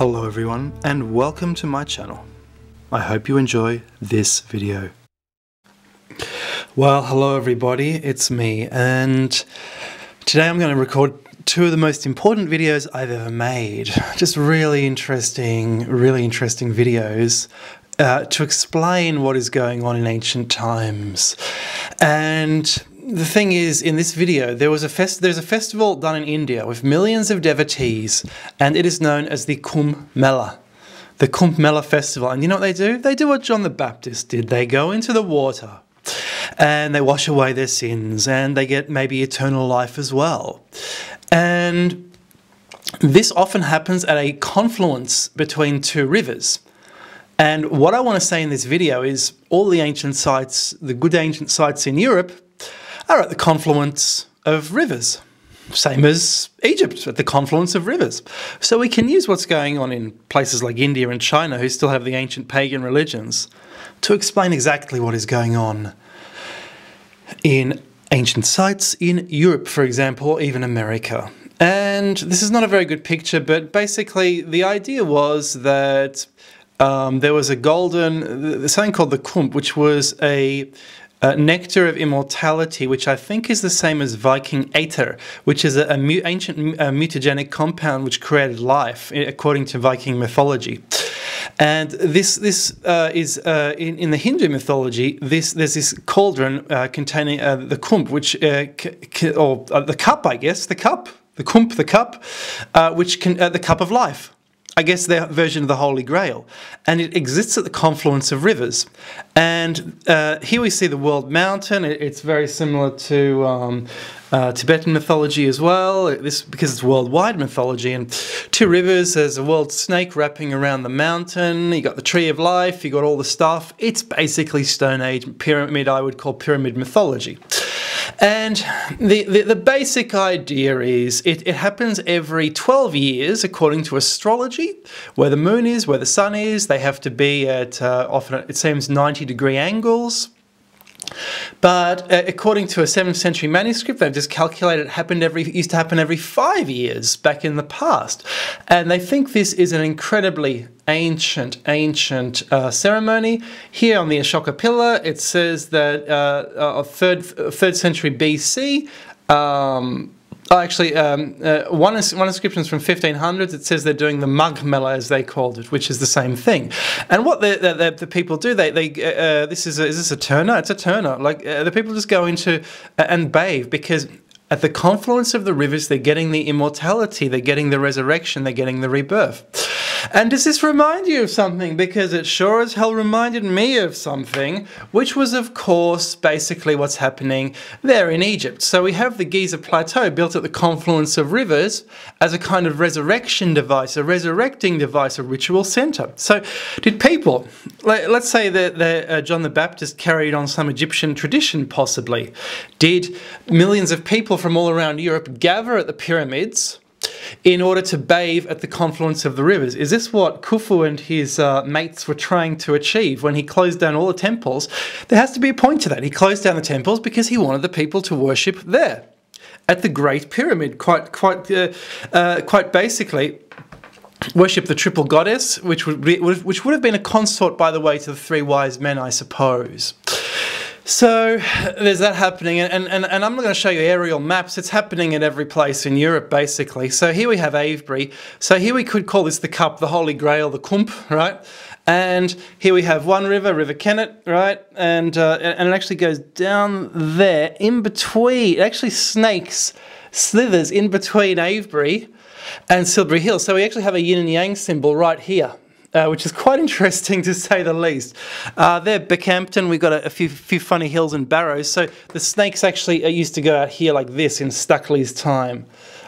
Hello everyone and welcome to my channel. I hope you enjoy this video. Well, hello everybody, it's me and today I'm going to record two of the most important videos I've ever made. Just really interesting, really interesting videos uh, to explain what is going on in ancient times. And the thing is, in this video, there was a fest there's a festival done in India with millions of devotees, and it is known as the Kumbh Mela. The Kumbh Mela festival. And you know what they do? They do what John the Baptist did. They go into the water and they wash away their sins and they get maybe eternal life as well. And this often happens at a confluence between two rivers. And what I want to say in this video is all the ancient sites, the good ancient sites in Europe, are at the confluence of rivers. Same as Egypt, at the confluence of rivers. So we can use what's going on in places like India and China, who still have the ancient pagan religions, to explain exactly what is going on in ancient sites in Europe, for example, or even America. And this is not a very good picture, but basically the idea was that um, there was a golden, something called the Kumbh, which was a uh, nectar of immortality, which I think is the same as Viking Aether, which is a, a mu ancient uh, mutagenic compound which created life, according to Viking mythology. And this this uh, is uh, in, in the Hindu mythology. This there's this cauldron uh, containing uh, the kumbh, which or the cup, I guess, the cup, the kumbh, the cup, which can the cup of life. I guess their version of the Holy Grail. And it exists at the confluence of rivers. And uh, here we see the World Mountain. it's very similar to um, uh, Tibetan mythology as well, this because it's worldwide mythology. And two rivers, there's a world snake wrapping around the mountain. You got the tree of life. You got all the stuff. It's basically Stone Age pyramid. I would call pyramid mythology. And the, the, the, basic idea is it, it happens every 12 years according to astrology, where the moon is, where the sun is. They have to be at uh, often, it seems, 90 degree angles. But uh, according to a 7th century manuscript, they've just calculated it happened every used to happen every five years back in the past, and they think this is an incredibly ancient, ancient uh, ceremony. Here on the Ashoka pillar, it says that uh, uh third third century BC. Um, Oh, actually, um, uh, one, is, one inscription is from 1500s. It says they're doing the Magh Mela, as they called it, which is the same thing. And what the, the, the people do, they, they uh, this is a, is this a turner? It's a turner. Like uh, the people just go into uh, and bathe because at the confluence of the rivers, they're getting the immortality, they're getting the resurrection, they're getting the rebirth. And does this remind you of something? Because it sure as hell reminded me of something, which was, of course, basically what's happening there in Egypt. So we have the Giza Plateau built at the confluence of rivers as a kind of resurrection device, a resurrecting device, a ritual center. So, did people, let's say that, that uh, John the Baptist carried on some Egyptian tradition, possibly, did millions of people from all around Europe gather at the pyramids? In order to bathe at the confluence of the rivers. Is this what Khufu and his uh, mates were trying to achieve when he closed down all the temples? There has to be a point to that. He closed down the temples because he wanted the people to worship there at the Great Pyramid, quite, quite, uh, uh, quite basically worship the triple goddess, which would, be, which would have been a consort, by the way, to the three wise men, I suppose. So there's that happening, and, and, and I'm not going to show you aerial maps. It's happening at every place in Europe, basically. So here we have Avebury. So here we could call this the cup, the Holy Grail, the Kumbh, right? And here we have one river, River Kennet, right? And, uh, and it actually goes down there in between. It actually snakes, slithers in between Avebury and Silbury Hill. So we actually have a yin and yang symbol right here uh, which is quite interesting to say the least. Uh, there, Beckhampton, we've got a, a, few, few funny hills and barrows. So the snakes actually uh, used to go out here like this in Stukeley's time,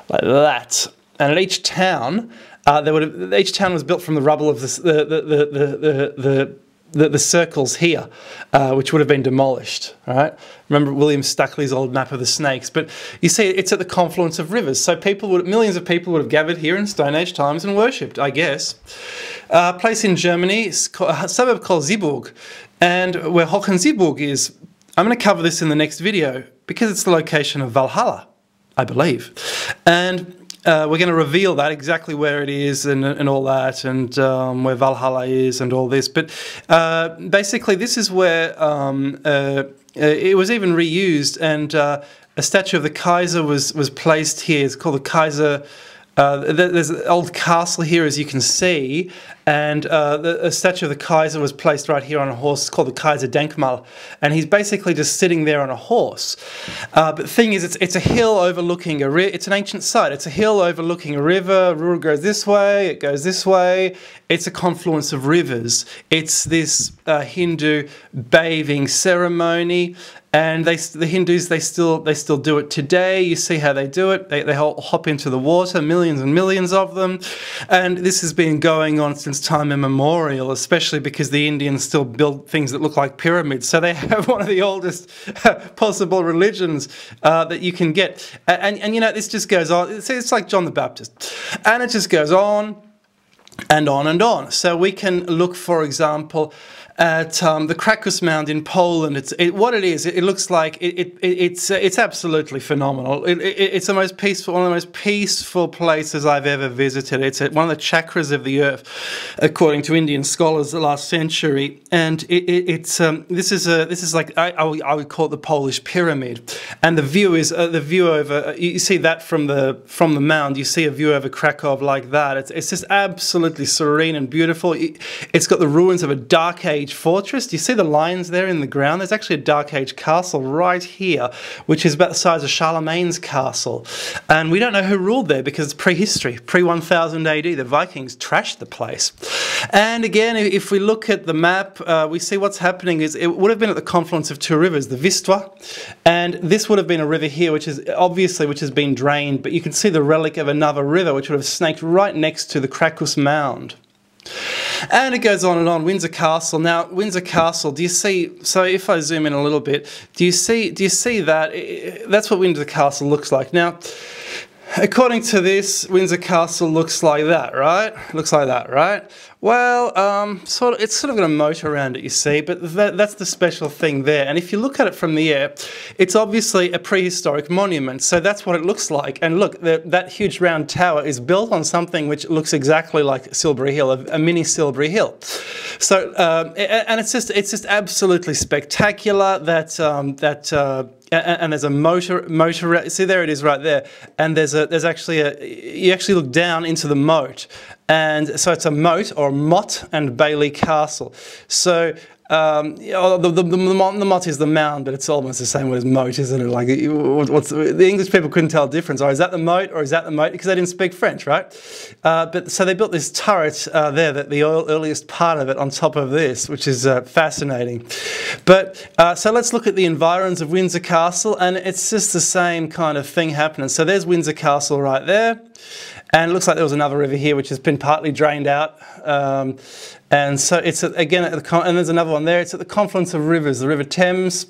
like that. And at each town, uh, there would have, each town was built from the rubble of the, the, the, the, the, the the, the circles here, uh, which would have been demolished. Right? Remember William Stukeley's old map of the snakes. But you see, it's at the confluence of rivers. So people would, millions of people would have gathered here in Stone Age times and worshipped, I guess. Uh, a place in Germany, a suburb called Syburg, and where Hohensyburg is. I'm going to cover this in the next video because it's the location of Valhalla, I believe. And uh, we're going to reveal that exactly where it is and, and all that, and um, where Valhalla is and all this. But uh, basically, this is where um, uh, it was even reused, and uh, a statue of the Kaiser was was placed here. It's called the Kaiser. Uh, there's an old castle here, as you can see, and uh, the, a statue of the Kaiser was placed right here on a horse called the Kaiser Denkmal, and he's basically just sitting there on a horse. Uh, but the thing is, it's, it's a hill overlooking a ri- it's an ancient site. It's a hill overlooking a river. Ruhr goes this way, it goes this way. It's a confluence of rivers. It's this uh, Hindu bathing ceremony, and they the Hindus they still they still do it today. You see how they do it. They they hop into the water, millions and millions of them, and this has been going on since time immemorial. Especially because the Indians still build things that look like pyramids, so they have one of the oldest possible religions uh, that you can get. And, and, and you know this just goes on. It's, it's like John the Baptist, and it just goes on and on and on. So we can look, for example at um, the Krakus Mound in Poland. It's it, what it is. It, it looks like it, it it's uh, it's absolutely phenomenal. it's the most peaceful, one of the most peaceful places I've ever visited. It's one of the chakras of the earth, according to Indian scholars, the last century. And it's um, this is a this is like I, I, would call it the Polish pyramid. And the view is uh, the view over. Uh, you see that from the from the mound. You see a view over Krakow like that. It's it's just absolutely serene and beautiful. It's got the ruins of a dark age Age fortress. Do you see the lines there in the ground? There's actually a Dark Age castle right here, which is about the size of Charlemagne's castle. And we don't know who ruled there because it's prehistory, pre 1000 AD. The Vikings trashed the place. And again, if we look at the map, uh, we see what's happening is it would have been at the confluence of two rivers, the Vistula, and this would have been a river here, which is obviously which has been drained, but you can see the relic of another river, which would have snaked right next to the Krakus Mound. And it goes on and on. Windsor Castle. Now, Windsor Castle. Do you see? So, if I zoom in a little bit, do you see? Do you see that? That's what Windsor Castle looks like. Now, According to this, Windsor Castle looks like that, right? Looks like that, right? Well, um, sort of, it's sort of got a moat around it, you see, but that, that's the special thing there. And if you look at it from the air, it's obviously a prehistoric monument, so that's what it looks like. And look, the, that huge round tower is built on something which looks exactly like Silbury Hill, a, a mini Silbury Hill. So, um, and it's just it's just absolutely spectacular that um, that. Uh, and, there's a motor motor see there it is right there and there's a there's actually a you actually look down into the moat and so it's a moat or a Motte and Bailey Castle so um, the, the, the, the, motte is the mound, but it's almost the same word as moat, isn't it? Like, what's the English people couldn't tell the difference. Or is that the moat, or is that the moat? Because they didn't speak French, right? Uh, but so they built this turret uh, there, that the earliest part of it on top of this, which is uh, fascinating. But uh, so let's look at the environs of Windsor Castle, and it's just the same kind of thing happening. So there's Windsor Castle right there. And it looks like there was another river here which has been partly drained out. Um, and so it's at, again at the and there's another one there. It's at the confluence of rivers, the River Thames,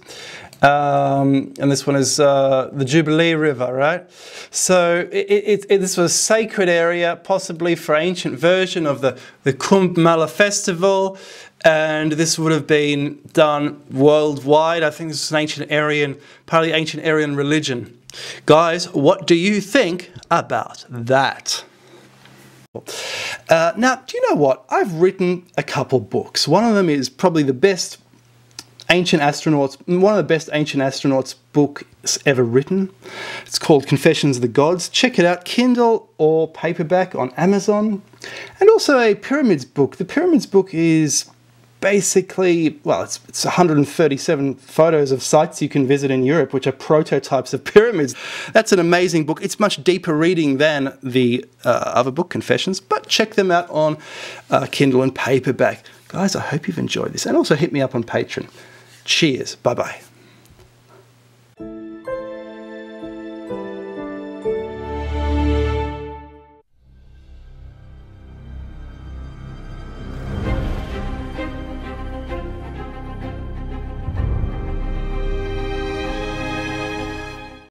um, and this one is uh, the Jubilee River, right? So it, it, it, this was a sacred area, possibly for ancient version of the the Kumbh Mela festival, and this would have been done worldwide. I think this is an ancient Aryan, partly ancient Aryan religion. Guys, what do you think about that? Uh, now, do you know what? I've written a couple books. One of them is probably the best ancient astronauts, one of the best ancient astronauts books ever written. It's called Confessions of the Gods. Check it out, Kindle or paperback on Amazon. And also a Pyramids book. The Pyramids book is basically, well, it's, it's 137 photos of sites you can visit in Europe, which are prototypes of pyramids. That's an amazing book. It's much deeper reading than the uh, other book, Confessions, but check them out on uh, Kindle and paperback. Guys, I hope you've enjoyed this. And also hit me up on Patreon. Cheers. Bye bye.